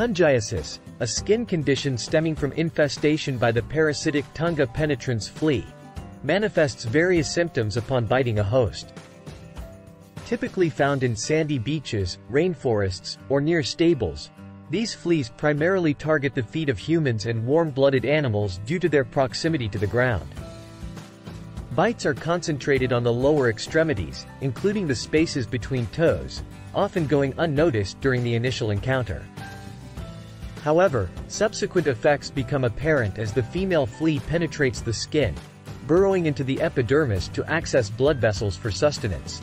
Tungiasis, a skin condition stemming from infestation by the parasitic Tunga penetrans flea, manifests various symptoms upon biting a host. Typically found in sandy beaches, rainforests, or near stables, these fleas primarily target the feet of humans and warm-blooded animals due to their proximity to the ground. Bites are concentrated on the lower extremities, including the spaces between toes, often going unnoticed during the initial encounter. However, subsequent effects become apparent as the female flea penetrates the skin, burrowing into the epidermis to access blood vessels for sustenance.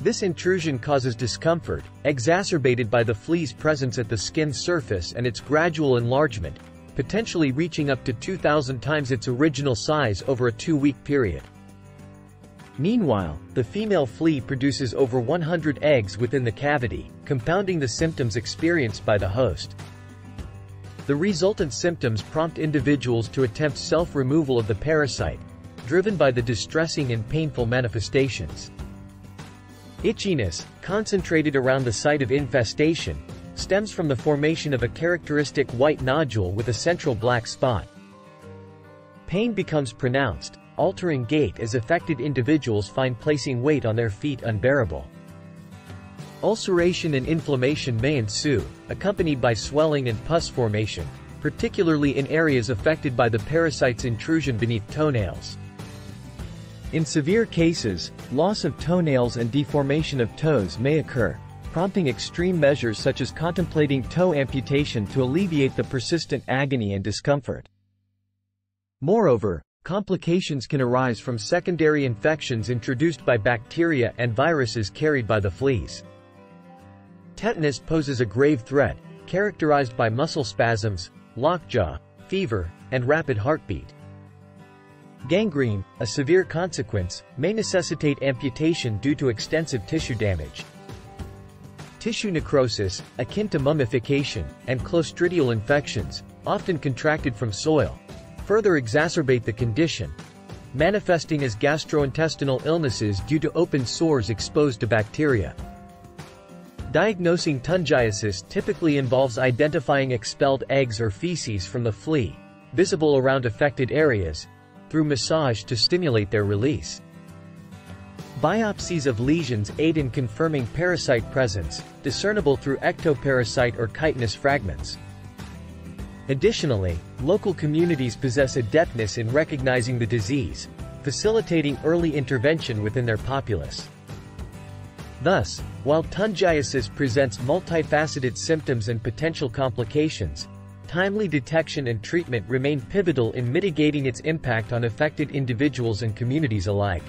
This intrusion causes discomfort, exacerbated by the flea's presence at the skin surface and its gradual enlargement, potentially reaching up to 2,000 times its original size over a two-week period. Meanwhile, the female flea produces over 100 eggs within the cavity, compounding the symptoms experienced by the host. The resultant symptoms prompt individuals to attempt self-removal of the parasite, driven by the distressing and painful manifestations. Itchiness, concentrated around the site of infestation, stems from the formation of a characteristic white nodule with a central black spot. Pain becomes pronounced, altering gait as affected individuals find placing weight on their feet unbearable. Ulceration and inflammation may ensue, accompanied by swelling and pus formation, particularly in areas affected by the parasite's intrusion beneath toenails. In severe cases, loss of toenails and deformation of toes may occur, prompting extreme measures such as contemplating toe amputation to alleviate the persistent agony and discomfort. Moreover, complications can arise from secondary infections introduced by bacteria and viruses carried by the fleas. Tetanus poses a grave threat, characterized by muscle spasms, lockjaw, fever, and rapid heartbeat. Gangrene, a severe consequence, may necessitate amputation due to extensive tissue damage. Tissue necrosis, akin to mummification, and clostridial infections, often contracted from soil, further exacerbate the condition, manifesting as gastrointestinal illnesses due to open sores exposed to bacteria. Diagnosing tungiasis typically involves identifying expelled eggs or feces from the flea, visible around affected areas, through massage to stimulate their release. Biopsies of lesions aid in confirming parasite presence, discernible through ectoparasite or chitinous fragments. Additionally, local communities possess adeptness in recognizing the disease, facilitating early intervention within their populace. Thus, while tungiasis presents multifaceted symptoms and potential complications, timely detection and treatment remain pivotal in mitigating its impact on affected individuals and communities alike.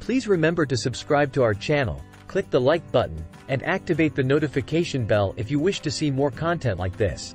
Please remember to subscribe to our channel, click the like button, and activate the notification bell if you wish to see more content like this.